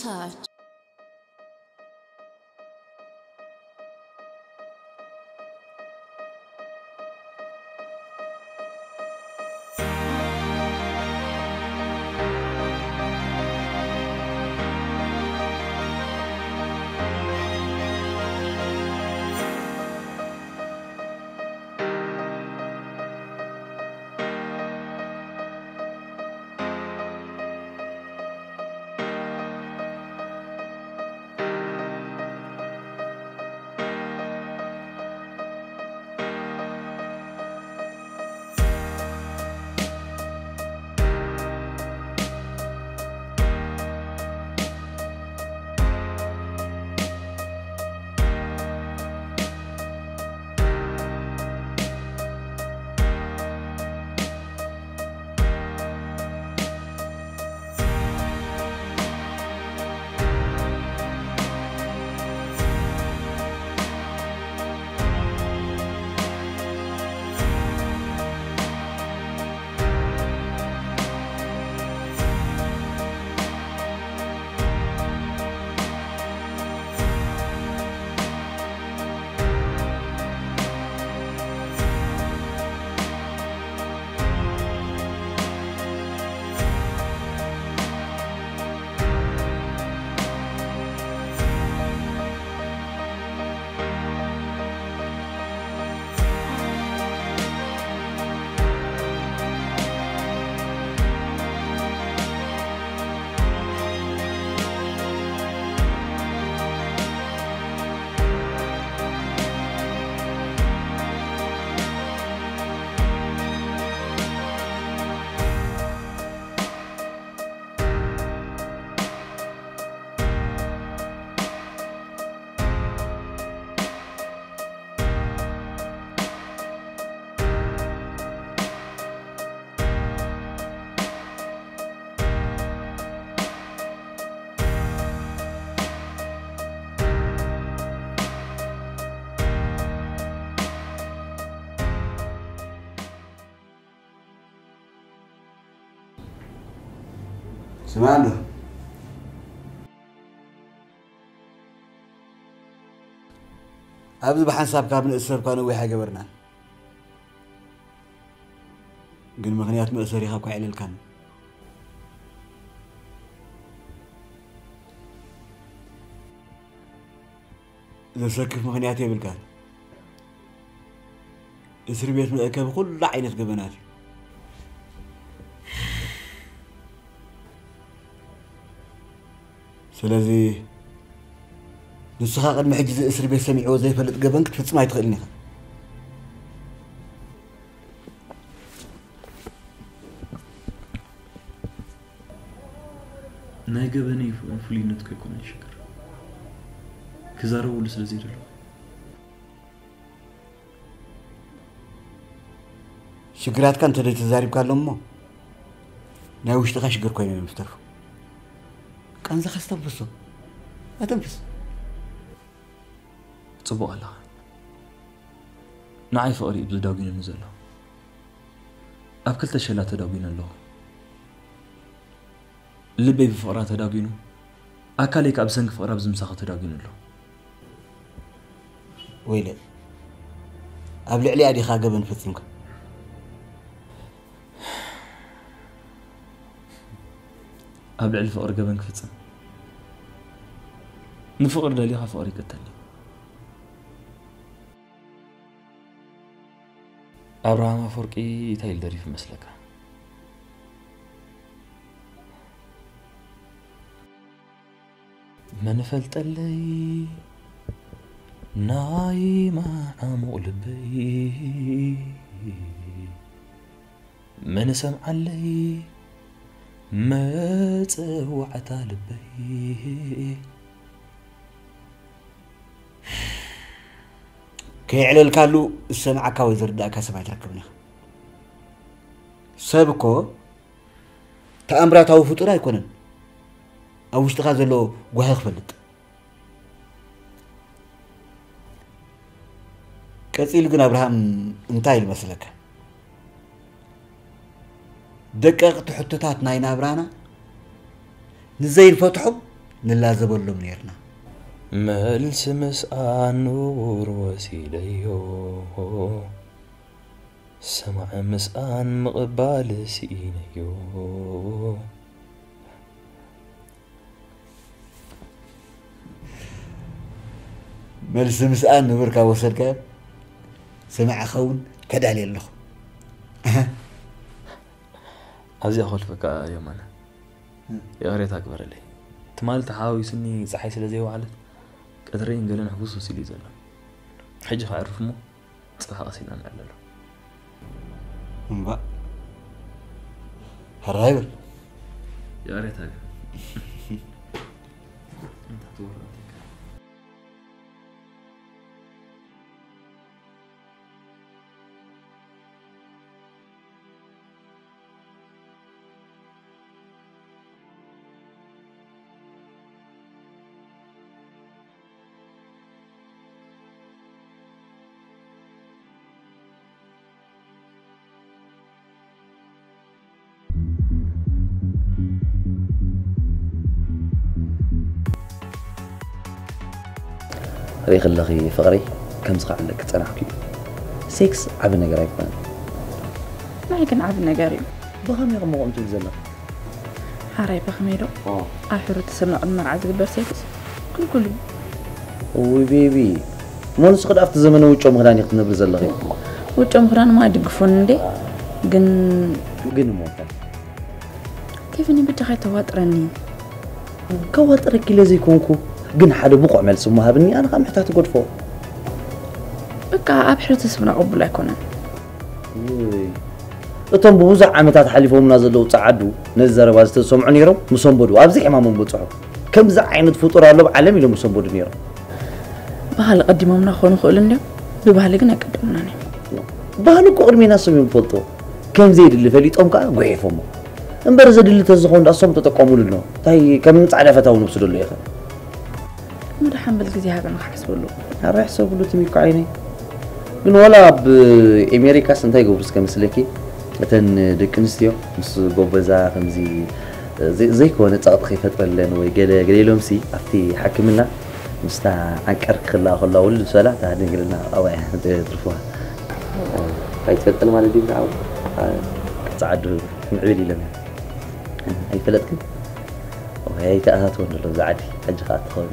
touch. ስማለሁ ኣብዚ ብሓንሳብካ ምእሰርካ ነዊሕ ኣይገበርናን ግን ምክንያት መእሰሪኻ እኳ ይዕልልካን ዘሰክፍ ምክንያት የብልካን እስሪ ቤት ምእከብ ኩሉ ዓይነት ገበናት እዩ ስለዚ ንስኻ ቅድሚ ሕጂ እስሪ ቤት ሰሚዕዎ ዘይፈልጥ ገበን ክትፍፅም ኣይትኽእልን ኢኻ ናይ ገበነይ ፍሉይነት ከይኮነ ይሽግር ክዛረበሉ ስለ ዘይደለዎ ሽግራትካ እንተደይ ተዛሪብካ ኣሎ እሞ ናይ ውሽጢኻ ሽግር ኮይኑ እዮም ዝተርፉ ቃንዛኻ ዝተንፍሶ ኣተንፍስ ፅቡቅ ኣለኻ ንዓይ ፍቕሪ እዩ ብዝዳጉነኒ ዘሎ ኣብ ክልተ ሸላ ተዳጒነ ኣለኹ ልበይ ብፍቕራ ተዳጊኑ ኣካለይ ካብ ሰንኪ ፍቕራ ብዝምሳኺ ተዳጊኑ ኣሎ ወይለ ኣብ ልዕሊ ኣዲኻ ገበን ፈፂምካ ኣብ ልዕሊ ፍቕሪ ገበን ክፍፅም ንፍቕሪ ደሊኻ ፍቕሪ ይቅተል ኣብርሃም ኣፈወርቂ እንታይ ኢሉ ደሪፉ ይመስለካ من فلتلي نايمة عمو لبي من سمع لي ما توعت لبي ከይዕለልካሉ ዝሰምዓካ ወይ ዝርዳእካ ሰብ ኣይትረክብን ኢኻ ሰብ እኮ ተኣምራታዊ ፍጡር ኣይኮነን። ኣብ ውሽጢኻ ዘሎ ጓሂ ክፈልጥ። ቀፂሉ ግን ኣብርሃም እንታይ ኢሉ መስለካ? ደቀቕቲ ሕቶታት ናይ ናብራና ንዘይንፈትሖም ንላዘበሎም ነርና መልሲ ምስኣን ንቡር ወሲለዮ ሰማዕ ምስኣን ምቕባል ስኢነዮ መልሲ ምስኣን ንብርካ ወሰድካዮ ሰማዕ ኸውን ከዳልየ ኣለኹ ኣብዚኣ ከልፈካ የማነ የቕሬታ ግበረለይ ትማል ተሓዋዊስኒ ፀሓይ ስለ ዘይወዓለት qadareeyin galana hakusoo sii dhiidana xaji hacarufmo sahaa sidaan alalo mba haraagal yaare taagan ريخ اللغي فغري كم صقع لك تنحكي سيكس عب نجار يكون ما يكن عب نجار بغم يغم غم تلزلا حري بغميلو آه. احر تسمع المرعى تقبر سيكس. كل كل. وي بيبي. مونس قد أفت زمن وچو مغران يقتنبر زلغي. وچو مغران ما يدق فندي جن جن موكل قن موتا ከይፍኒ ብድኻ ተዋጥረኒ كواترك لزي كونكو قن حدا بقع مال سمها بني أنا خام محتاج تقول فوق በቃ ኣብ ሕብረተሰብና ቅቡል ኣይኮነን እቶም ብብዙሕ ዓመታት ሓሊፎምና ዘለዉ ፀዓዱ ነዚ ዘረባ ዝተሰምዑ ነይሮም ምሰንበዱ ኣብዚ ዕማሞም በፅሑ ከምዚ ዓይነት ፍጡር ኣሎ ብዓለም ኢሎም ምሰንበዱ ነይሮም ባህሊ ቀዲሞምና ክኾኑ ይኽእሉ እንዲዮም ብባህሊ ግን ኣይቀድሙናን እዮም ባህሊ እኮ ቅድሜና ሰብ እዮም ፈልጦ ከምዘይድሊ ፈሊጦም ከዓ ጎሒፎሞ እምበር ዘድሊ ተዝኾን ዳሶም ተጠቀሙሉ ኣሎ እንታይ ከም ፃዕዳ ፈታዊ ንወስደሉ ኢኸ ምድሓን በል ግዜ ሃገርና ክሓስበሉ ኣራሕ ሰብሉ ትሚኮ ዓይነይ ግን ወላ ኣብ ኣሜሪካስ እንታይ ገብሩ እስከ መስለኪ እተን ደቂ ኣንስትዮ ምስ ጎበዛ ከምዚ ዘ- ዘይኮነ ፀቕጢ ከይፈጥረለን ወይ ገለ ገሌሎምሲ ኣብቲ ሓክምና ምስታ ዓንቀር ክኽላ ከላ ውልድ ሰላ እታ ንግልና ኣዋያ ትርፍዋ ኣይትፈጥል ማለት እዩ ብዛዕባ ክፀዓዱ ምዕብል ኢሎም هاي فلتك؟ وهي تأهات ولا لو زعلي أجغات خوي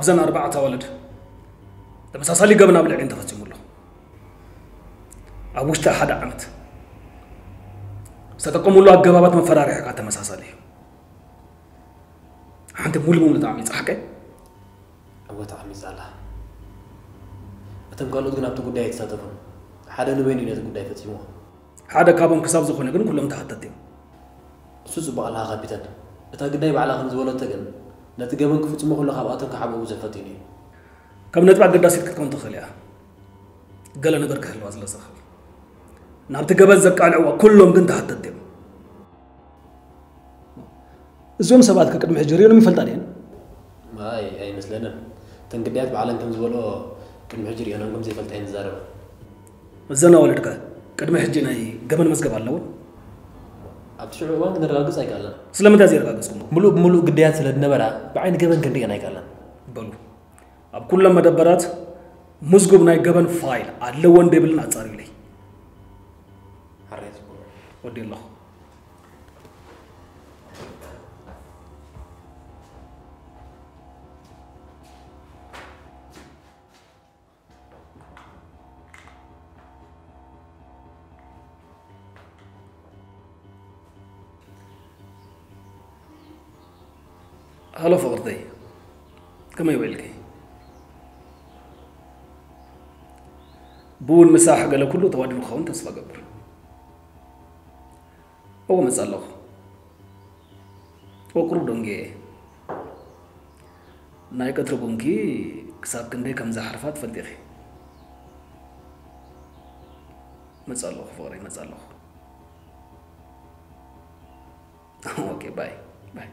ኣብዘን ኣርባዕተ ወለድ ተመሳሳሊ ገበና ብልዕን ተፈፂሙሎ ኣብ ውሽጢ ሓደ ዓመት ዝተጠቀሙሉ ኣገባባት መፈራርሒ ከዓ ተመሳሳሊ እዩ ሓንቲ ሙሉእ ሙሉእ ጣዕሚ ፀሓቀ ኣወታ ዓሚፅ ኣላ እቶም ካልኦት ግን ኣብቲ ጉዳይ ኣይተሳተፉን ሓደ ንበይኑ እዩ ነቲ ጉዳይ ፈፂሞ ሓደ ካብኦም ክሳብ ዝኾነ ግን ኩሎም ተሃተት እዮም እሱ ፅቡቅ ኣለካ ከቢተን እታ ግዳይ ባዕላ ከም ዝበለቶ ግን ነቲ ገበን ክፍፅሞ ከሎ ካብኣቶም ክሓበቡ ዘፈቲኑ እዩ ከም ነጥቢ ኣገዳሲት ክትከውን ትኽእል እያ ገለ ነገር ክህልዋ ስለ ዝኽእል ናብቲ ገበን ዘቃልዕዋ ኩሎም ግን ተሃተት እዮም እዞም ሰባት ከቅድሚ ሕጂ ሪኦም ይፈልጣ ድየን ኣይ ኣይመስለንን እተን ግዳያት ባዕለን ከም ዝበሎ ቅድሚ ሕጂ ሪኦኖም ከም ዘይፈልጣ እየን ዝዛረባ እዘና ወለድከ ቅድሚ ሕጂ ናይ ገበን መዝገብ ኣለውን እዋን ክነረጋግፅ ኣይከኣለን ስለምንታይ ዘይረጋገፅኩሞ ሙሉእ ብሙሉእ ግዳያት ስለ ዝነበራ ብዓይኒ ገበን ክንሪአን ኣይከኣለን በሉ። ኣብ ኩሎም መደበራት ምዝጉብ ናይ ገበን ፋይል ኣለዎ እንደይብልን ኣፃሪዩለይ ሓርያ ዝኮኑ ወዲ ኣለኹ هلا foqortay kamay weelkay بون مساحة قال كله توادي الخون تسفى قبر. هو مسألة كرو دونجي. نايك تربونكي كساب كندي كم زحرفات فديخي. مسألة فوري مسألة أوكي باي باي.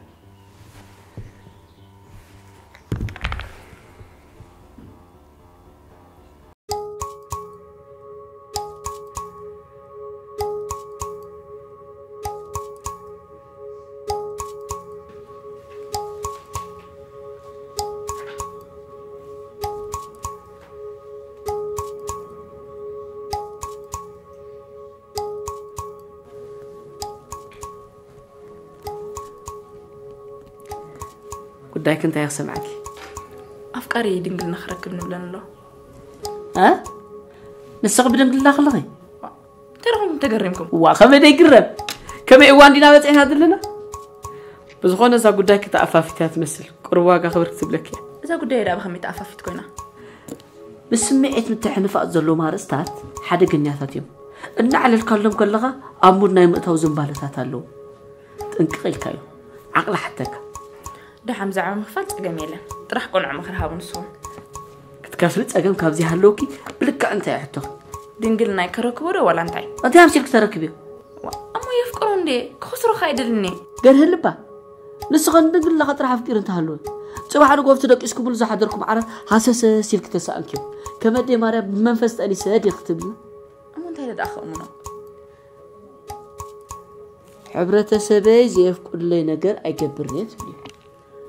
ኣለኹ ኦኬ ባይ ባይ ጉዳይክ እንታይ ክሰምዓኪ ኣፍቃሪ ድንግልና ክረክብ ንብለን ኣሎ እ ንስኽ ብድንግልና ክለኺ እንተይረኹም ተገሪምኩም ዋ ከመይ ደይግረም ከመይ እዋን ዲና በፂሕና ዘለና ብዝኾነ እዛ ጉዳይ ክተኣፋፊትያ ትመስል ቁርብ ዋጋ ክብር ክትብለክ እያ እዛ ጉዳይ ዳ ብከመይ ተኣፋፊት ኮይና ብስምዒት ምትሕንፋእ ዘለዎም ኣርእስታት ሓደገኛታት እዮም እናዕለልካሎም ከለኻ ኣብ ሙድ ናይ ምእታው ዝምባለታት ኣለዉ ጥንቅቕ ኢልካ እዩ ዓቕሊ ሓተካ ድሓም ዛዕባ ምክፋል ፀገም የለን ጥራሕ ቆንዖ ምክር ሃቡ ንስኹም ክትከፍሊ ፀገም ካብዚ ሃለውኪ ብልክዕ እንታይ ኣሕቶኺ ድንግል ናይ ከረክቦ ዶ ዋላ እንታይ እንታይ ኣምሲልክ ተረክብ እዮም ዋ፣ እሞ የፍቅሮ እንዴ ክኸስሮካ ኣይደልኒ ገድህልባ ንስኸን ድንግልና ጥራሕ ኣፍቂር እንተሃለወ ፅባሕ ንጎብቲ ደቂስኩምሉ ዝሓደርኩም ዓረ ሃሰሰ ሲልክ ተሰኣንኪዮም ከመዴ ማርያም ብመንፈስ ጠሊሰ ዲ ክትብልና እሞ እንታይ ደዳ ክእምኖ ሕብረተሰበይ ዘየፍቁድለይ ነገር ኣይገብርን እየ ትብል እዩ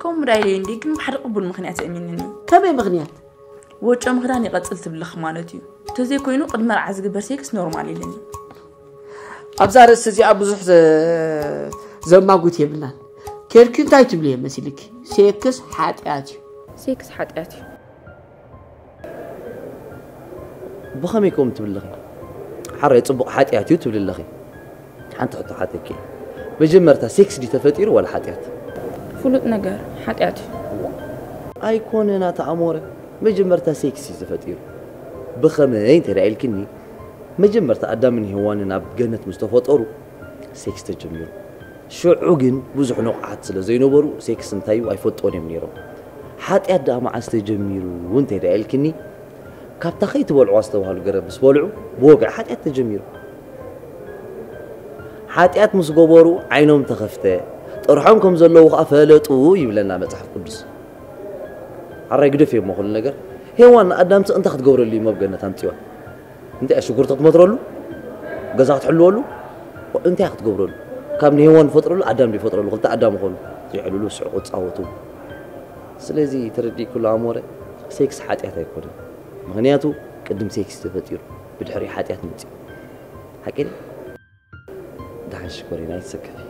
ከምኡ ዳይለዩ እንዲ ግን ብሓደ ቅቡል ምክንያት እሚንኒ ከመይ ምክንያት ወጮ ምክዳን ይቐፅል ትብልኽ ማለት እዩ እንተዘይ ኮይኑ ቅድሚ መርዓ ዝግበር ሴክስ ኖርማል ኢልኒ ኣብዛ ርእሲ እዚኣ ብዙሕ ዘ- ዘማጉት የብልናን ኬልኪ እንታይ ትብሉ እየ መሲልኪ ሴክስ ሓጢኣት እዩ ሴክስ ሓጢኣት እዩ ብኸመይ ከምኡ ትብል ኣለኺ ሓረይ ፅቡቕ ሓጢኣት እዩ ትብል ኣለኺ ሓንቲ ሕቶ ሓተኪ መጀመርታ ሴክስ ዲ ተፈጢሩ ዋላ ሓጢኣት ፍሉጥ ነገር ሓጢኣት እዩ ኣይኮነና ተኣሞረ መጀመርታ ሴክስ እዩ ተፈጢሩ ብኸመይ እንተዳ ኢልክኒ መጀመርታ ኣዳምን ሄዋንን ኣብ ገነት ምስ ተፈጠሩ ሴክስ ተጀሚሩ ሽዑ ግን ብዙሕ ንቑዓት ስለ ዘይነበሩ ሴክስ እንታይ እዩ ኣይፈልጦን እዮም ነይሮም ሓጢኣት ዳ መዓዝ ተጀሚሩ እንተዳ ኢልክኒ ካብታ ከይትበልዕዋ ዝተባሃሉ ገረብ ምስ በልዑ ብወግዒ ሓጢኣት ተጀሚሩ ሓጢኣት ምስ ገበሩ ዓይኖም ተኸፍተ ጥርሖም ከም ዘለዉ ከዓ ፈለጡ ይብለና መፅሓፍ ቅዱስ ዓራይ ግደፍ እዮም ኩሉ ነገር ሄዋን ንኣዳምቲ እንታይ ክትገብረሉ እዩ መብገነት ኣምፅዋ እንታይ እያ ሽጉርቲ ክትመትረሉ ገዛ ክትሕልወሉ እንታይ እያ ክትገብረሉ ካብ ንሄዋን ዝፈጥረሉ ኣዳም ይፈጥረሉ ክልተ ኣዳም ይኾኑ ዝዕልሉ ስዕቁ ፃወቱ ስለዚ ተረዲእ ኩሉ ኣሞረ ሴክስ ሓጢኣት ኣይኮነን ምክንያቱ ቅድም ሴክስ ተፈጢሩ ብድሕሪ ሓጢኣት ምፅኡ ሓቂ ድሓን ሽኮሪና ይትሰከፍ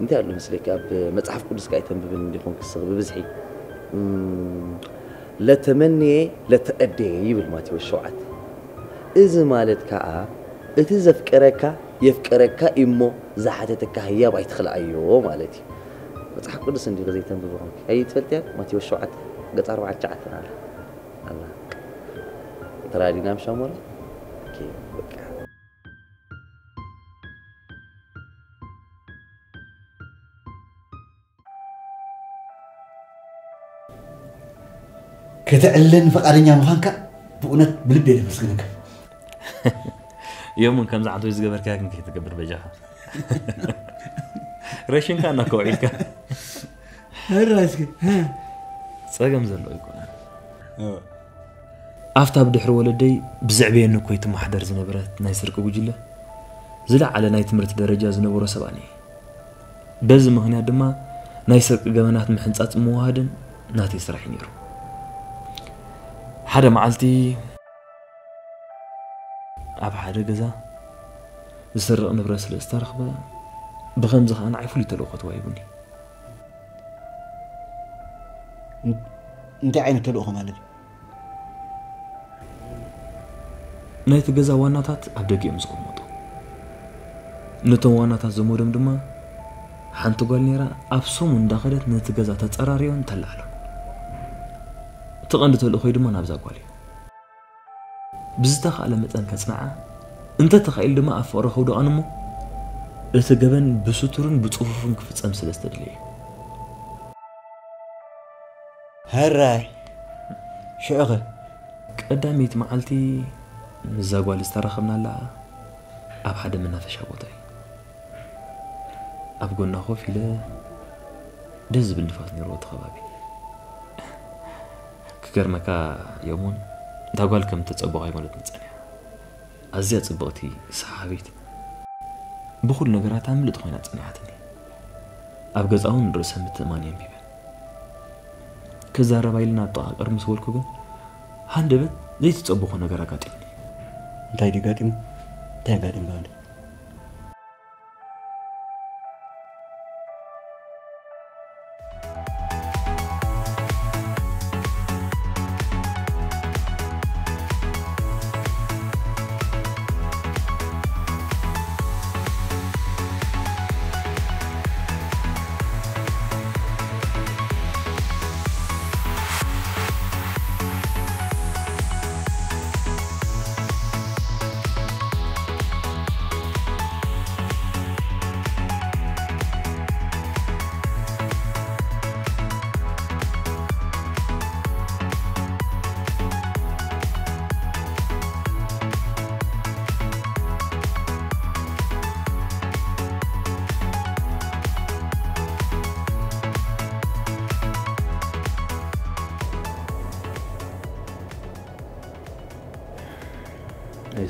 እንታይ ኣሎ ምስለኪ ኣብ መፅሓፍ ቅዱስ ካ ይተንብብን እንዲኹም ክስኽ ብብዝሒ እም፣ ለተመንየ ለተአደየ ይብል ማቴዎስ ሸውዓተ እዚ ማለት ከዓ እቲ ዘፍቀረካ የፍቀረካ እሞ ዝሓተተካ ህያብ ኣይትኽልኣዮ ማለት እዩ መፅሓፍ ቅዱስ እንዲ ዘይተንብብ ኾንኪ ኣይትፈልጥያ ማቴዎስ ሸውዓተ ገፅ ኣርባዓን ሸዓተን ኣለ ኣላ ተራዲና ምሻሞረ ኦኬ፣ ከተዕለን ፈቃደኛ ምዃንካ ብእውነት ብልቤ ዘመስግነካ እዮም እውን ከምዚ ዓንቶይ ዝገበርካ ክንከይ ትገብር በጃኻ? ረሽንካ እናከውዒልካ። ፀገም ዘሎ ይኮነ። ኣፍታ ብድሕሪ ወለደይ ብዘዕብየኒ ኮይት ማሕደር ዝነበረት ናይ ስርቂ ጉጅለ? ዝለዓለ ናይ ትምህርቲ ደረጃ ዝነበሮ ሰብኣን እየ። በዚ ምክንያት ድማ ናይ ስርቂ ገበናት ምሕንፃፅ ምዋሃድን ናተይ ስራሕ ነይሩ? ሓደ መዓልቲ ኣብ ሓደ ገዛ ዝስርቕ ንብረት ስለ ዝተረኽበ ብከምዚ ከዓ ንዓይ ፍሉይ ተልእኮ ተዋሂቡኒ እንታይ ዓይነት ተልእኮ ማለት እዩ ናይቲ ገዛ ዋናታት ኣብ ደገ እዮም ዝቕመጡ ነቶም ዋናታት ዘመዶም ድማ ሓንቲ ጓል ነራ ኣብ ሶሙ እንዳኸደት ነቲ ገዛ ተፀራርዮን ተላዕሎም تقند أخوي دم نابزا قالي بزتخ على متن كسمعة انت تخيل دم افور خودو انمو اتجبن بسترن بصفوفن كفصم سلستدلي هراي شعغل قداميت معلتي نزا قال استرخمنا لا اب حدا منا فشاوتي اب قلنا خوفي له دز بالنفاس نيرو خبابي ክገርመካ የሙን እታ ጓል ከም ተፀበቀ ማለት ንፀንያ ኣዝያ ፅብቕቲ ሰሓቢት ብኩሉ ነገራት ምልጥ ኮይና ፀኒሓትኒ ኣብ ገዛ እውን ርእሰ ምትእማን የንቢበን ክዛረባ ኢልና ኣጠቃቀር ምስ በልኩ ግን ሃንደበት ዘይተፀበኾ ነገር ኣጋጢሙኒ እንታይ ድዩ ጋጢሙ? እንታይ ጋጢም ባለ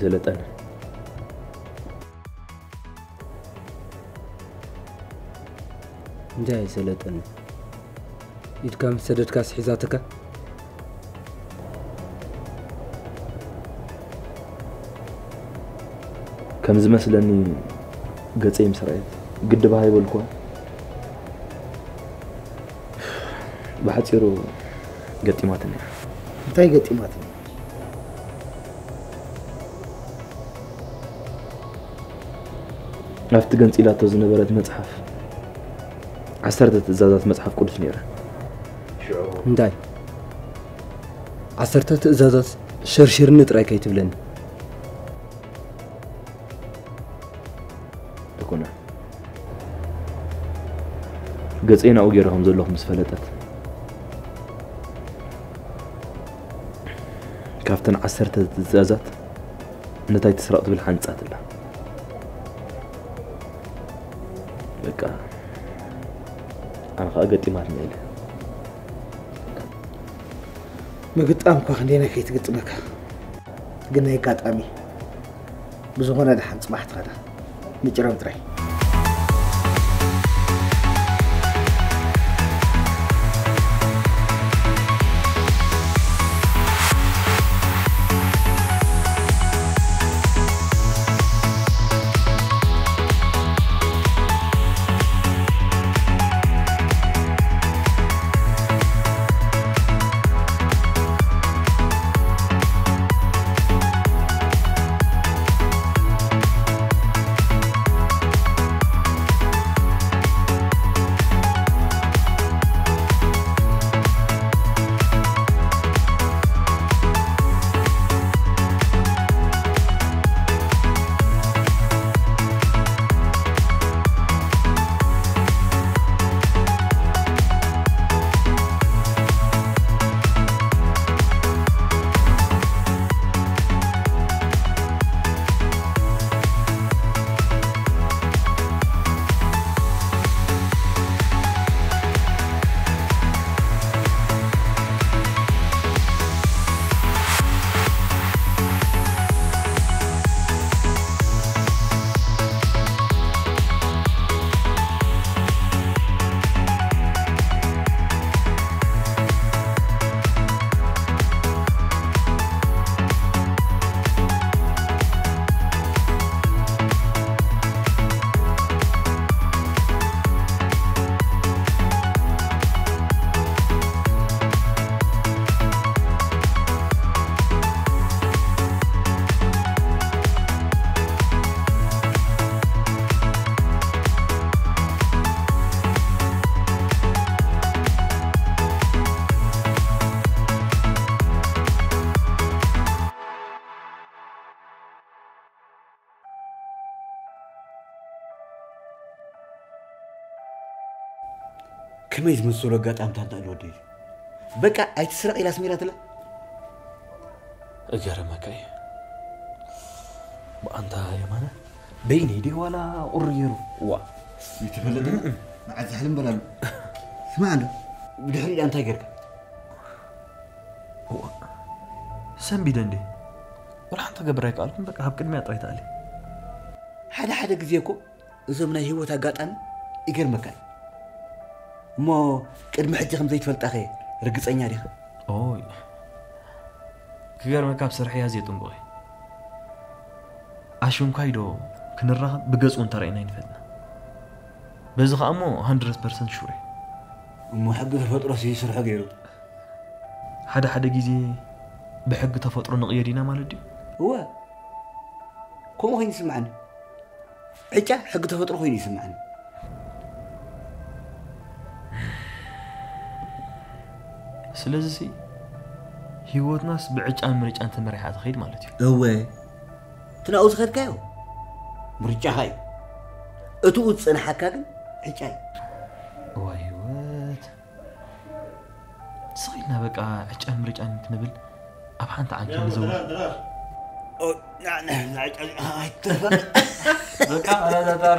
ስለጠን እንታይ ኣይሰለጠን ኢድካ ምስ ሰደድካ ስሒዛትካ ከም ዝመስለኒ ገፀይ ምስ ረአየት ግድባ ይበልክዋ ብሓፂሩ ገጢማት እንታይ ገጢማት እያ ኣብቲ ገንፂላቶ ዝነበረት መፅሓፍ ዓሰርተ ትእዛዛት መፅሓፍ ቅዱስ ነይረ እንታይ ዓሰርተ ትእዛዛት ሸርሽርኒ ጥራይ ከይትብለኒ ደኮነ ገፀ ናብኡ ገይረ ከም ዘለኹ ምስ ፈለጠት ካብተን ዓሰርተ ትእዛዛት ነታይ ትስረቕ ትብል ሓንፃት ኣላ በቃ ኣነ ከዓ ገጢማትኒ ኢለ ምግጣም እኳ ክንደና ከይትግጥመካ ግን ናይ ኣጋጣሚ ብዝኾነ ድሓን ፅባሕ ትኸዳ ንጭረም ጥራይ ከመይ ዝመስሉ ኣጋጣምታት ንእል ወዲ በቃ ኣይትስረቕ ኢላ ስሚራት ላ እገረመከ እዩ ብኣንታ የማነ በይነይ ዲ ዋላ ቁሪ ገይሩ ዋ ይተፈለጥ መዓዝ ዝሕልም በላሉ ስማ ዶ ብድሕሪ ዳ እንታይ ጌርካ ሰንቢደ እንዴ ወላ ሓንቲ ገብር ኣይከኣልኩም በቃ ኣብ ቅድሚያ ጥራይ ተኣሊ ሓደ ሓደ ግዜ እኮ እዞም ናይ ህይወት ኣጋጣሚ ይገርመካ እዩ እሞ ቅድሚ ሕጂ ከም ዘይትፈልጣ ኸ ርግፀኛ ዲኻ? ኦይ ክገርመካ ስራሕ እያ ዘየጥንቁቕ ኣሽንኳይ ዶ ክንራኸብ ብገፁ እንተረእና ይንፈጥና በዚ ከዓ እሞ 100 ፐርሰንት ሹር እሞ ሕጊ ተፈጥሮ ስርሑ ገይሩ? ሓደ ሓደ ግዜ ብሕጊ ተፈጥሮ ንቕየድ ኢና ማለት ድዩ? እወ ከምኡ ኮይኑ ይስማዓኒ ዕጫ ሕጊ ተፈጥሮ ኮይኑ ይስማዓኒ ስለዚ ሲ ሂወትናስ ብዕጫን ምርጫን ተመሪሓ ትኸይድ ማለት እዩ እወ እቲ ናብኡ ዝኸድካዮ ምርጫኻ እዩ እቲኡ ዝፅንሓካ ግን ዕጫ እዩ ዋይ ህይወት ስኺልና በቃ ዕጫን ምርጫን ክንብል ኣብ ሓንቲ ዓንኪ ንዘውር በቃ ኣላዛታር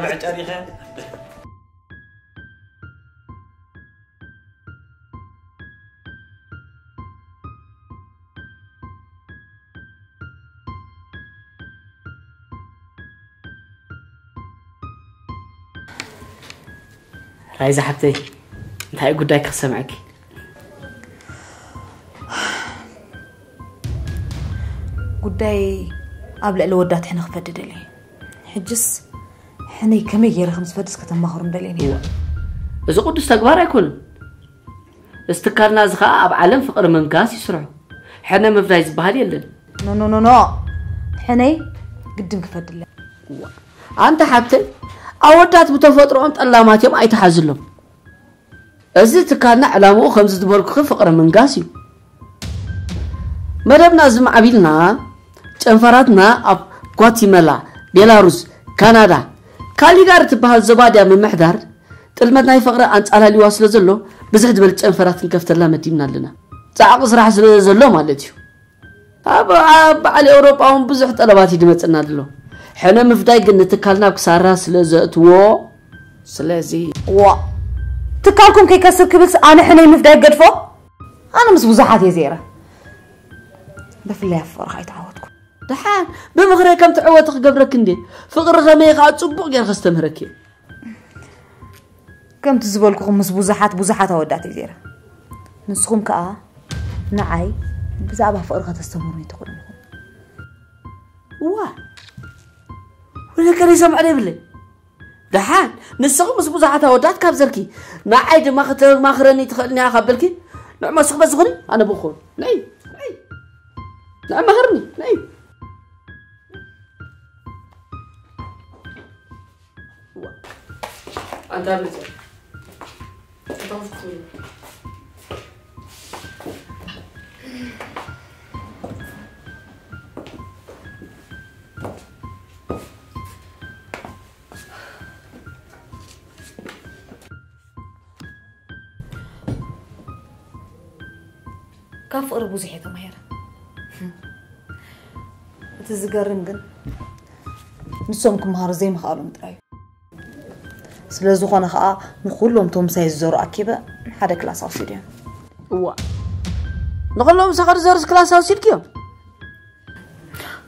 ዕጫ ዲኸ رايزة حبتي እንታይ ጉዳይ ክሰምዐኪ ጉዳይ ኣብ ልዕሊ ወዳት ሕነ ክፈዲ ደልየ ሕጅስ ሕነይ ከመይ ገይረ ከም ዝፈድስ ከተማኽሩ ደልየኒ እዚ ቅዱስ ተግባር ኣይኮነን እዚ ትካልና እዚ ከዓ ኣብ ዓለም ፍቅሪ መንጋስ ይስርሑ ሕነ ምፍዳይ ዝበሃል የለን ኖኖኖኖ ሕነይ ግድን ክፈድለ ኣንተ ሓብተይ ኣወዳት ብተፈጥሮኦም ጠላማት እዮም ኣይተሓዝሎም። እዚ ትካልና ዕላምኡ ከምዚ ዝበልኩ ፍቅሪ ምንጋስ እዩ። መደብና ዝማዕቢልና ጨንፈራትና ኣብ ጓቲመላ ቤላሩስ ካናዳ ካሊጋር ትበሃል ዘባድያ ምምሕዳር ጥልመት ናይ ፍቅሪ ኣንፃላሊዋ ስለ ዘሎ ብዙሕ ዝበለ ጨንፈራት ክንከፍተላ መዲብና ኣለና። ፃዕቂ ስራሕ ስለ ዘሎ ማለት እዩ። ኣብ በዓል ኤውሮጳ እውን ብዙሕ ጠለባት ይድመፅና ኣሎ حنا مفداي قن تكالنا بكسارة سلازات و سلازي و تكالكم كي كسر كبس أنا حنا مفداي قدفو أنا مس يا زيرة بفلا فرخ يتعودكم دحان بمغري كم تعود قبرك اندي فقر غمي قاعد صبوق غير خستمهرك كم تزبلكم مس بوزحات أودات يا زيرة نسخم كأ نعي بزعبها فقر غتستمرني تقول واه ولكن يسمعني بلي دحان نسخو مس بزحات ودات كاب زركي نعيد ما خطر ما خرني تخلني اخبلكي نعم مسخ بس غني أنا بخون. ناي ناي لا مهرني ناي أنت عامل إزاي؟ ካብ ፍቅሪ ብዙሕ እየ ተማሂረ እቲ ዝገርም ግን ንሶም ክምሃሩ ዘይምኽኣሎም ጥራይ እዩ ስለ ዝኾነ ከዓ ንኩሎም ቶምሳይ ዝዘሩ ኣኪበ ሓደ ክላስ ኣውሲድ እዮም እዋ ንኩሎም ሰኸር ዘርስ ክላስ ኣውሲድክዮም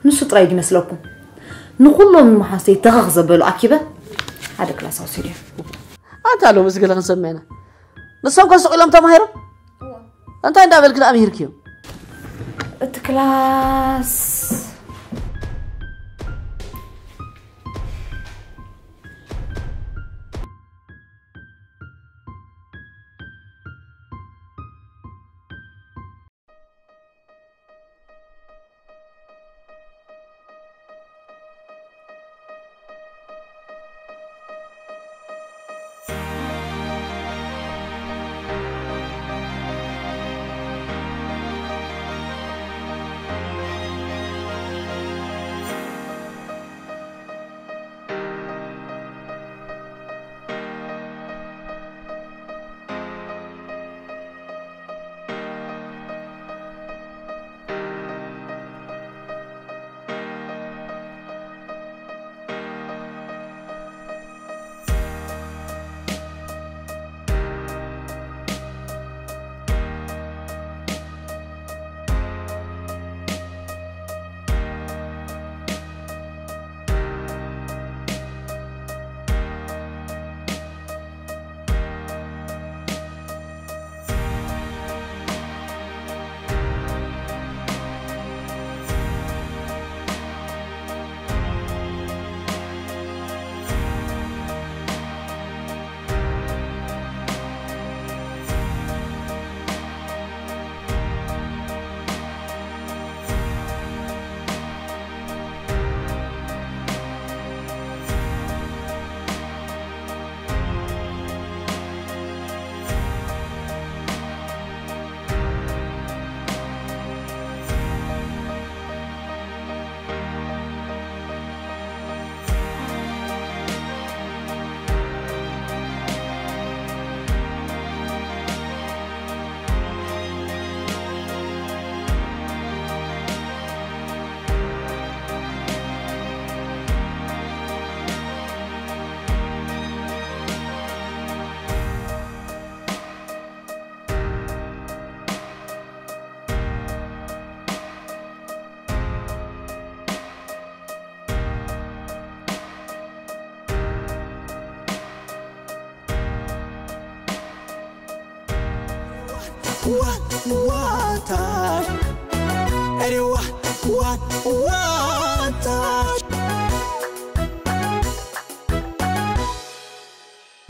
ንሱ ጥራይ ይመስለኩም ንኩሎም መሓሰይ ተኸኽ ዘበሉ ኣኪበ ሓደ ክላስ ኣውሲድ እዮም ኣንተ ኣሎ ምስ ገለ ክንሰምዐና ንሶም ከስቕ ኢሎም ተማሂሮም أنت عند أبل كنا كيو كلاس time. Anyone, what, what?